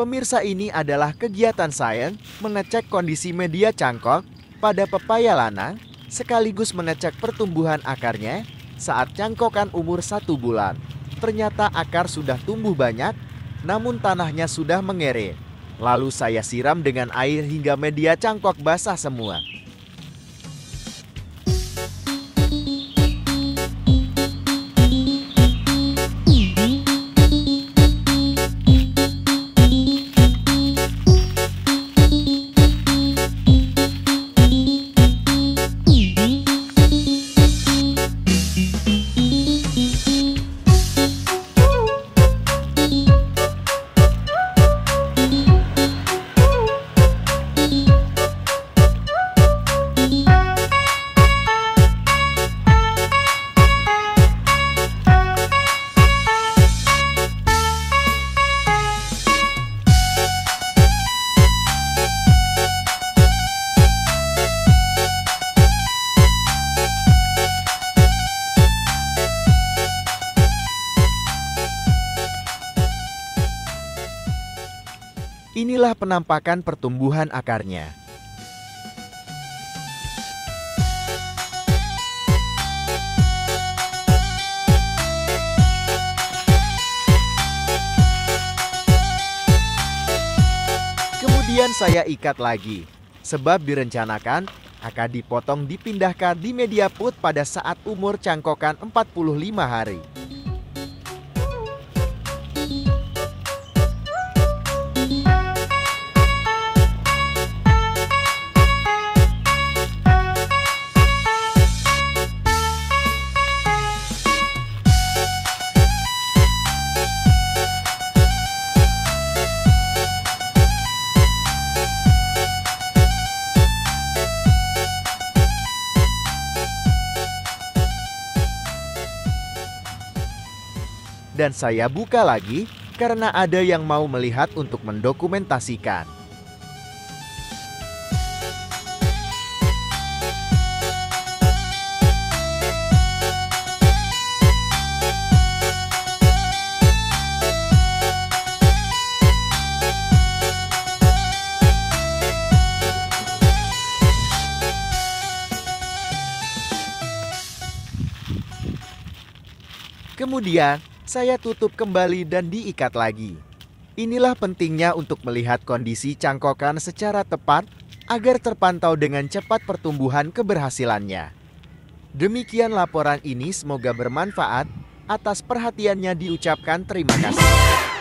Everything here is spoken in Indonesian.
Pemirsa ini adalah kegiatan saya mengecek kondisi media cangkok pada pepaya lana sekaligus mengecek pertumbuhan akarnya saat cangkokan umur satu bulan. Ternyata akar sudah tumbuh banyak, namun tanahnya sudah mengere. Lalu saya siram dengan air hingga media cangkok basah semua. Inilah penampakan pertumbuhan akarnya. Kemudian saya ikat lagi, sebab direncanakan akan dipotong dipindahkan di media put pada saat umur cangkokan 45 hari. Dan saya buka lagi karena ada yang mau melihat untuk mendokumentasikan. Kemudian, saya tutup kembali dan diikat lagi. Inilah pentingnya untuk melihat kondisi cangkokan secara tepat agar terpantau dengan cepat pertumbuhan keberhasilannya. Demikian laporan ini semoga bermanfaat. Atas perhatiannya diucapkan terima kasih.